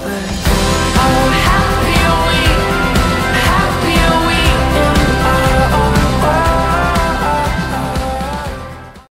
bird.